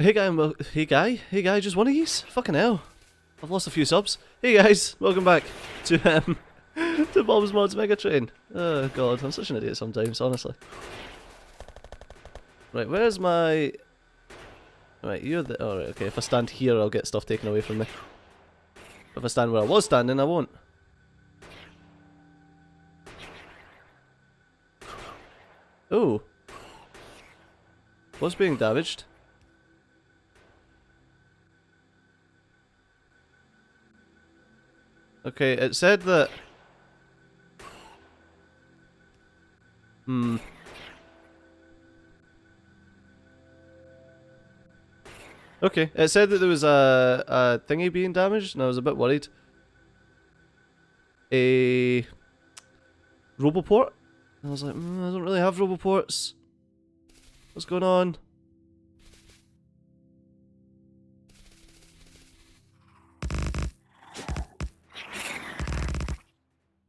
Hey guy, hey guy, hey guy, just one of these? Fucking hell. I've lost a few subs. Hey guys, welcome back to um to Bob's Mods Mega Train. Oh god, I'm such an idiot sometimes, honestly. Right, where's my Right, you're the oh right, okay, if I stand here I'll get stuff taken away from me. If I stand where I was standing, I won't. Oh. What's being damaged? Okay, it said that... Hmm. Okay, it said that there was a, a thingy being damaged, and I was a bit worried. A... Roboport? I was like, mm, I don't really have Roboports. What's going on?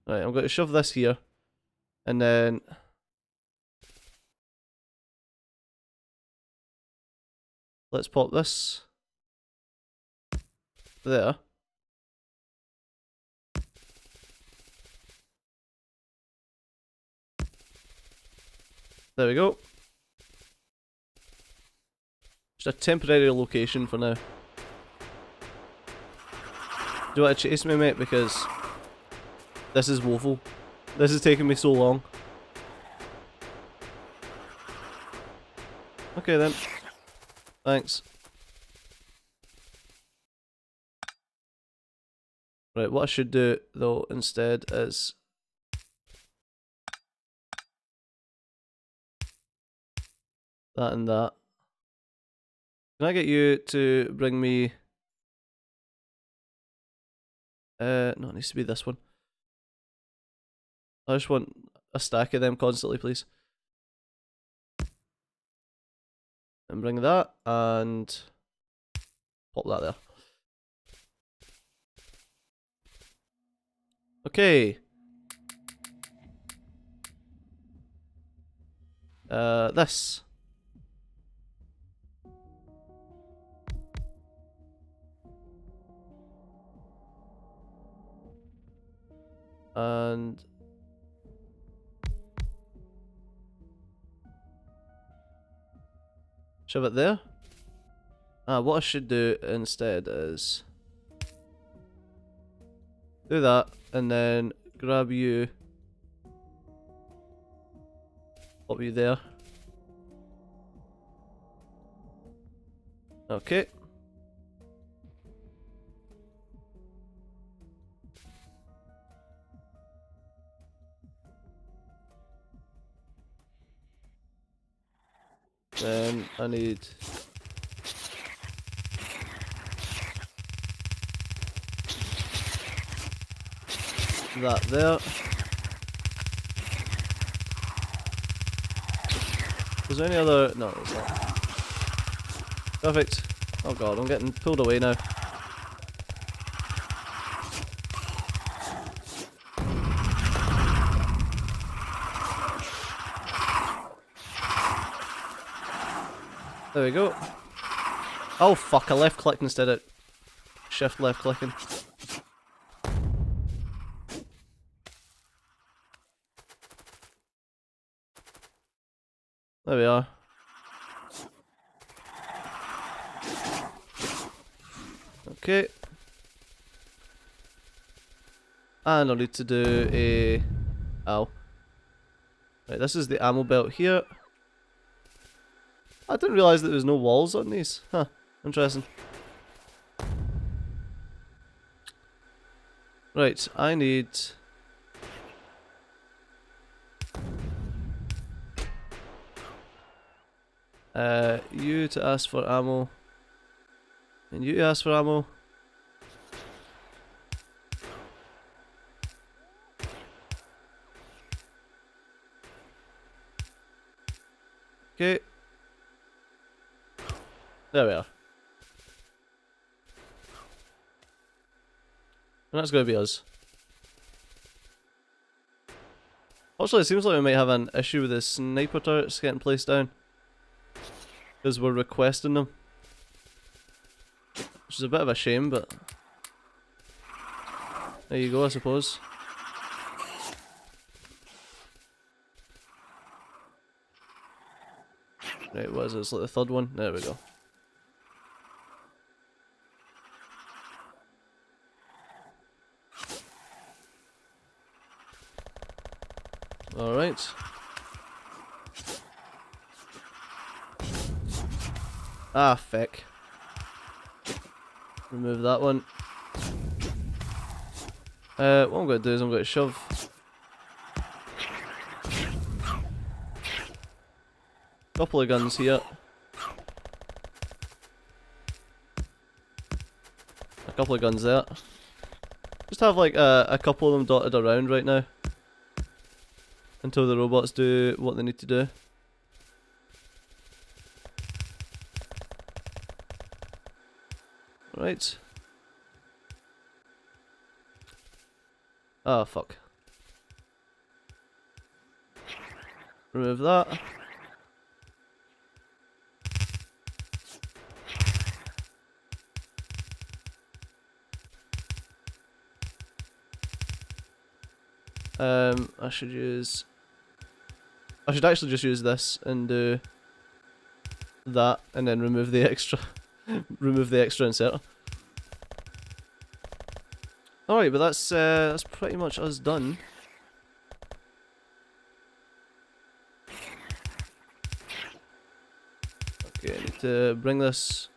Right, I'm going to shove this here. And then... Let's pop this there. There we go. Just a temporary location for now. Do you want to chase me, mate? Because this is woeful. This is taking me so long. Okay then. Thanks. Right, what I should do though instead is that and that. Can I get you to bring me uh no it needs to be this one. I just want a stack of them constantly, please. And bring that and pop that there. Okay. Uh, this. And Shove it there. Ah, what I should do instead is do that and then grab you pop you there. Okay. Then I need that there. Is there any other? No, not. Perfect. Oh god, I'm getting pulled away now. There we go. Oh fuck, I left clicked instead of shift left clicking. There we are. Okay. And I'll need to do a... Ow. Right, this is the ammo belt here. I didn't realise that there was no walls on these. Huh, interesting. Right, I need... Uh, you to ask for ammo. And you ask for ammo. Okay. There we are. And that's going to be us. Actually, it seems like we might have an issue with the sniper turrets getting placed down. Because we're requesting them. Which is a bit of a shame, but there you go, I suppose. Right, what is it? It's like the third one. There we go. Alright. Ah, feck. Remove that one. Uh, what I'm going to do is I'm going to shove couple of guns here. A couple of guns there. Just have like a, a couple of them dotted around right now. Until the robots do what they need to do. Right. Oh, fuck. Remove that. Um, I should use... I should actually just use this and do that and then remove the extra remove the extra inserter. Alright, but that's uh, that's pretty much us done. Okay, I need to bring this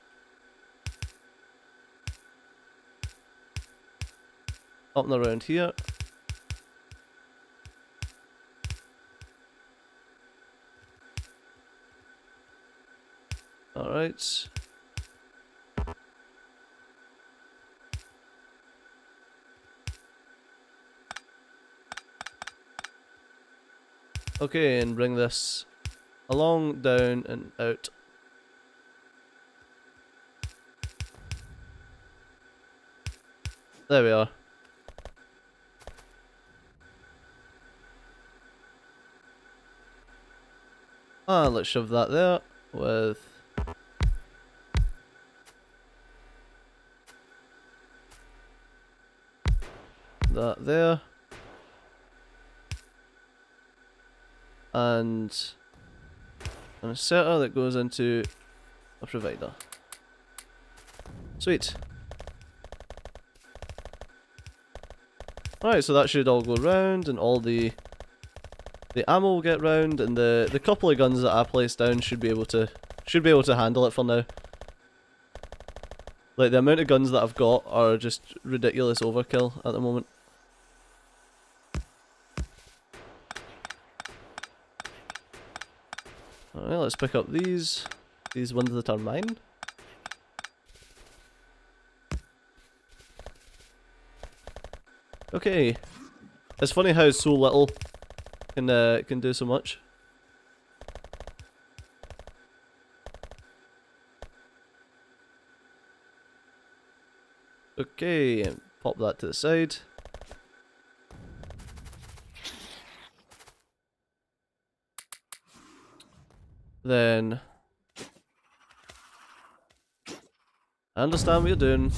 up and around here. Alright. Okay, and bring this along, down, and out. There we are. And let's shove that there with that there. And an inserter that goes into a provider. Sweet. Alright, so that should all go round and all the the ammo will get round and the, the couple of guns that I placed down should be able to should be able to handle it for now. Like the amount of guns that I've got are just ridiculous overkill at the moment. Alright, let's pick up these. These ones that are mine. Okay. It's funny how so little can uh, can do so much. Okay, pop that to the side. Then... I understand what you're doing.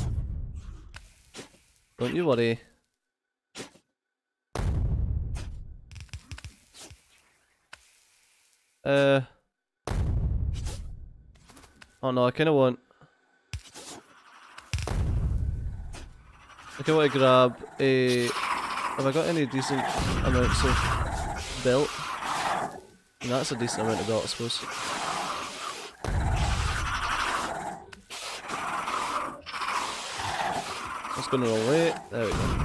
Don't you worry. Uh... Oh no, I kinda want... I kinda want to grab a... Have I got any decent amounts of belt? That's a decent amount of belt, I suppose. Just gonna roll it. There we go.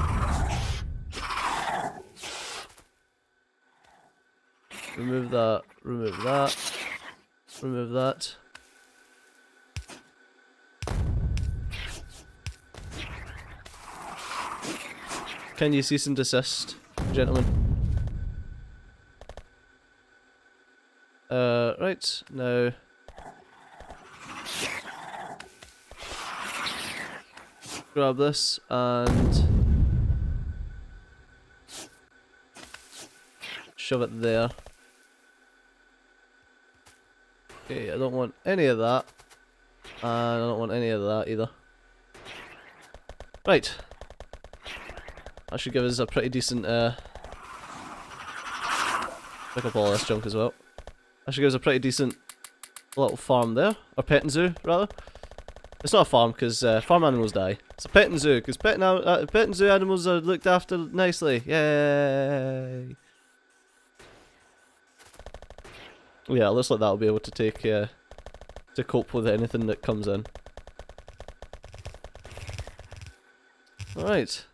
Remove that, remove that, remove that. Can you cease and desist, gentlemen? Uh, right, now... Grab this and... Shove it there. Okay, I don't want any of that. And I don't want any of that either. Right. That should give us a pretty decent, uh... Pick up all this junk as well. That should give us a pretty decent little farm there. Or petting zoo, rather. It's not a farm, because uh, farm animals die. It's a petting zoo, because petting, uh, zoo animals are looked after nicely. Yay! Yeah, looks like that'll be able to take, uh, to cope with anything that comes in. Alright.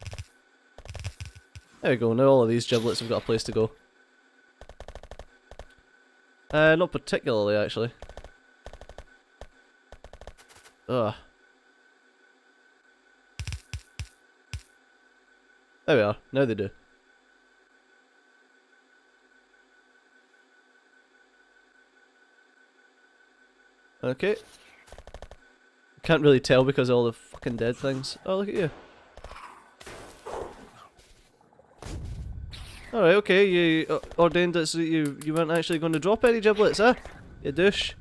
There we go, now all of these giblets have got a place to go. Uh, not particularly, actually. Ugh. There we are, now they do. Okay. Can't really tell because of all the fucking dead things. Oh, look at you. Alright, okay, you ordained it so you, you weren't actually going to drop any giblets, huh? You douche.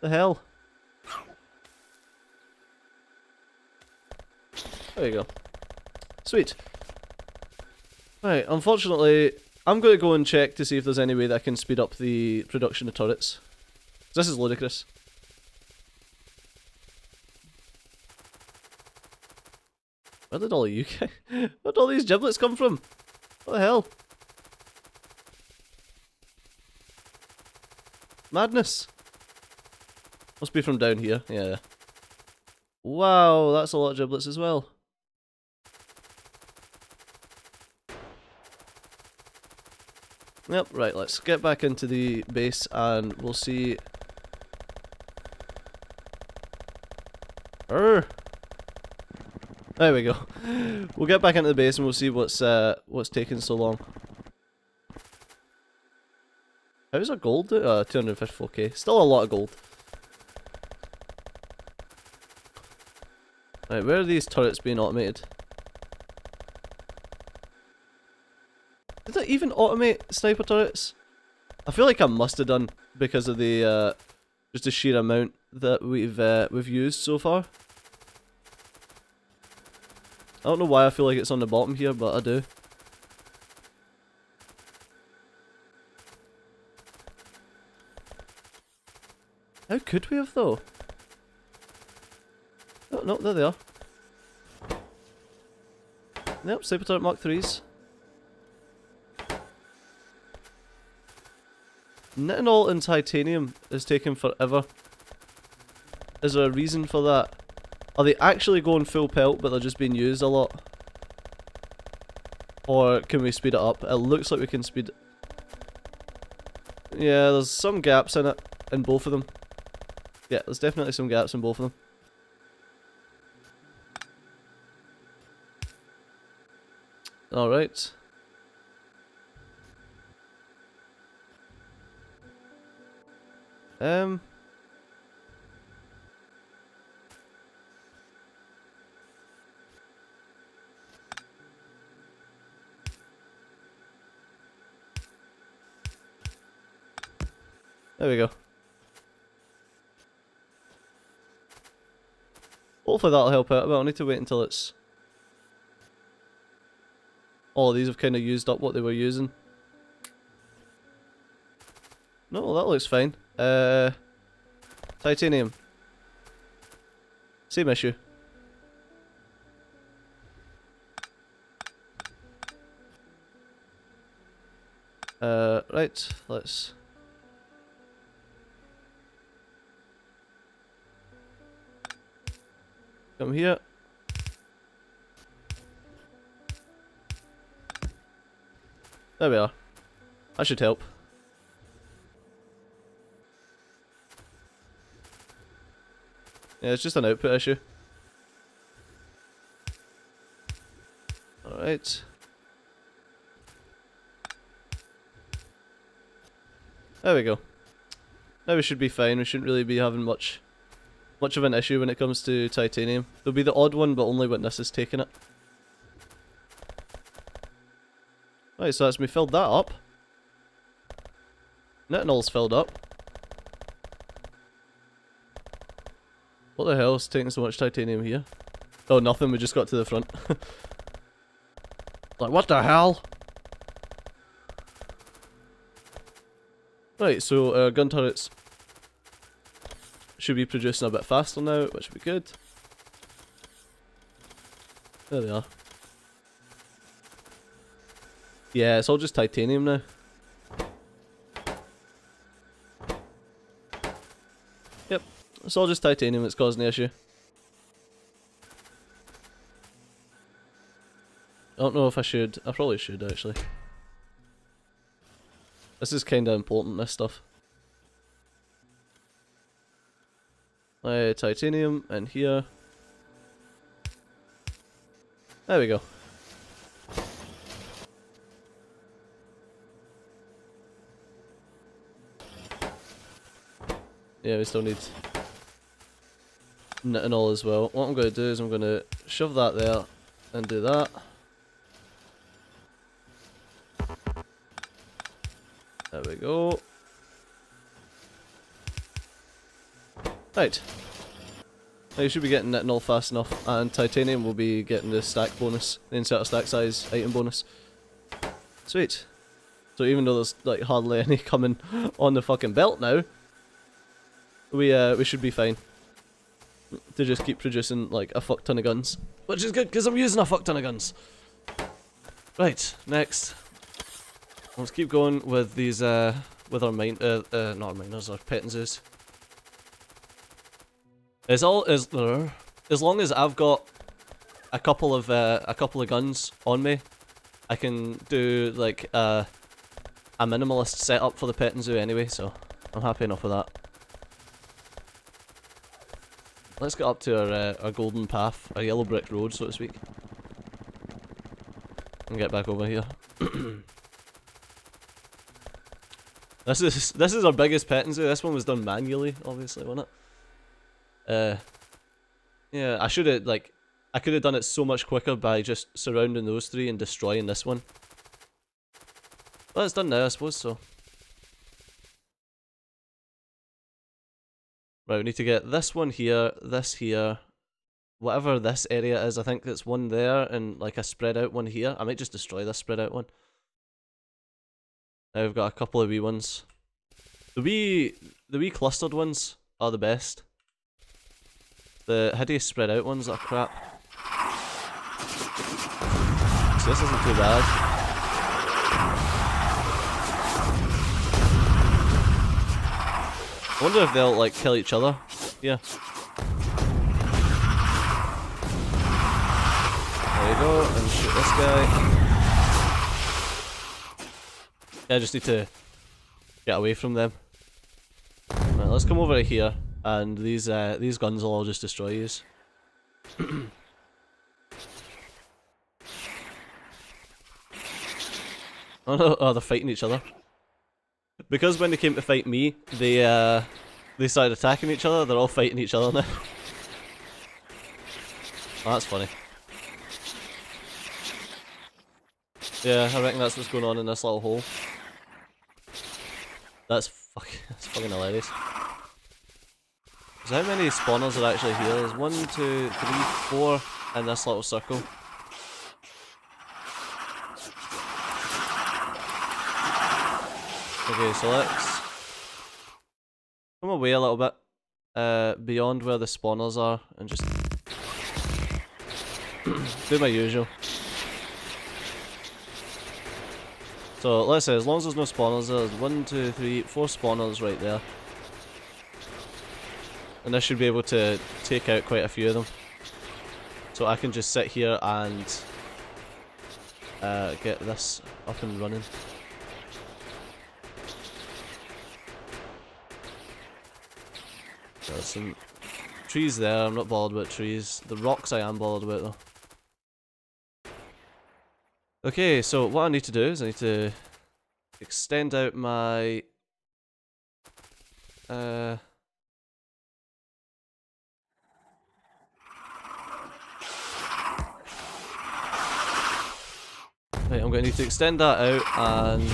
The hell? There you go. Sweet. Right, unfortunately, I'm going to go and check to see if there's any way that I can speed up the production of turrets. This is ludicrous. Where did all you Where did all these giblets come from? What the hell? Madness. Must be from down here, yeah. Wow, that's a lot of giblets as well. Yep, right, let's get back into the base and we'll see... Urgh. There we go. We'll get back into the base and we'll see what's uh, what's taking so long. How's our gold? Uh, 254k. Still a lot of gold. Right, where are these turrets being automated? Did it even automate sniper turrets? I feel like I must have done because of the uh, just the sheer amount that we've uh, we've used so far. I don't know why I feel like it's on the bottom here, but I do. How could we have though? Oh, no, there they are. Yep, Saber Turret Mark 3s. Nitinol in titanium is taking forever. Is there a reason for that? Are they actually going full pelt but they're just being used a lot? Or can we speed it up? It looks like we can speed... Yeah, there's some gaps in it, in both of them. Yeah, there's definitely some gaps in both of them. Alright. Um... There we go. Hopefully that'll help out, but I'll need to wait until it's... All of these have kind of used up what they were using. No, that looks fine. Uh, titanium. Same issue. Uh, right, let's... Come here. There we are. That should help. Yeah, it's just an output issue. Alright. There we go. Now we should be fine, we shouldn't really be having much much of an issue when it comes to titanium. There'll be the odd one, but only when this is taking it. Right, so that's me filled that up. Nitinol's filled up. What the hell is taking so much titanium here? Oh, nothing, we just got to the front. like, what the hell? Right, so uh, gun turrets should be producing a bit faster now, which would be good. There they are. Yeah, it's all just titanium now. Yep, it's all just titanium that's causing the issue. I don't know if I should. I probably should actually. This is kinda important, this stuff. Uh, titanium and here. There we go. Yeah, we still need nitinol as well. What I'm going to do is I'm going to shove that there and do that. There we go. Right. Now you should be getting nitinol fast enough, and titanium will be getting the stack bonus, the insert of stack size item bonus. Sweet. So even though there's like hardly any coming on the fucking belt now, we uh we should be fine. To just keep producing like a fuck ton of guns. Which is good because I'm using a fuck ton of guns. Right, next. Let's keep going with these uh with our mine uh, uh not our miners, our pet. As all as as long as I've got a couple of uh, a couple of guns on me, I can do like uh, a minimalist setup for the pet and zoo anyway. So I'm happy enough with that. Let's get up to our uh, our golden path, our yellow brick road, so to speak, and get back over here. this is this is our biggest pet and zoo. This one was done manually, obviously, wasn't it? Uh, yeah, I should have, like, I could have done it so much quicker by just surrounding those three and destroying this one. Well, it's done now, I suppose, so. Right, we need to get this one here, this here, whatever this area is, I think it's one there, and like a spread out one here. I might just destroy this spread out one. Now we've got a couple of wee ones. The wee, the wee clustered ones are the best. The hideous spread out ones are crap. So this isn't too bad. I wonder if they'll like kill each other. Yeah. There you go, and shoot this guy. Yeah, I just need to get away from them. Right, let's come over here and these uh, these guns will all just destroy you. oh no! Oh, they're fighting each other. Because when they came to fight me, they uh, they started attacking each other. They're all fighting each other now. oh, that's funny. Yeah, I reckon that's what's going on in this little hole. That's fucking, that's fucking hilarious. So how many spawners are actually here? There's one, two, three, four in this little circle. Okay, so let's come away a little bit uh, beyond where the spawners are and just do my usual. So let's say as long as there's no spawners, there's one, two, three, four spawners right there. And I should be able to take out quite a few of them. So I can just sit here and uh, get this up and running. There's some trees there, I'm not bothered about trees. The rocks I am bothered about though. Okay, so what I need to do is I need to extend out my... Uh... going to need to extend that out and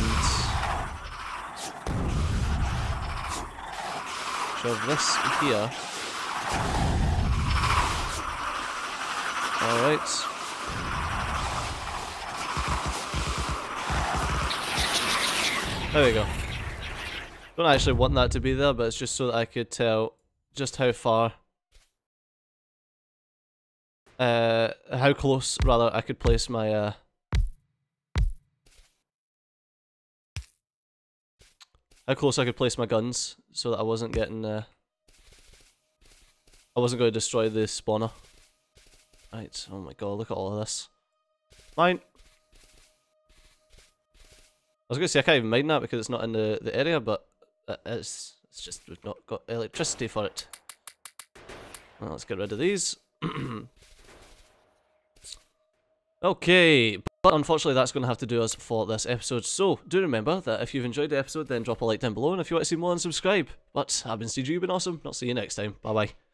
shove this here. Alright. There we go. Don't actually want that to be there, but it's just so that I could tell just how far uh how close rather I could place my uh how close I could place my guns so that I wasn't getting uh I wasn't going to destroy the spawner. Right, oh my god, look at all of this. Mine! I was going to say I can't even mine that because it's not in the, the area, but it's, it's just we've not got electricity for it. Well, let's get rid of these. okay, but unfortunately that's going to have to do us for this episode. So, do remember that if you've enjoyed the episode, then drop a like down below, and if you want to see more, then subscribe. But I've been Steejo, you've been awesome, I'll see you next time. Bye bye.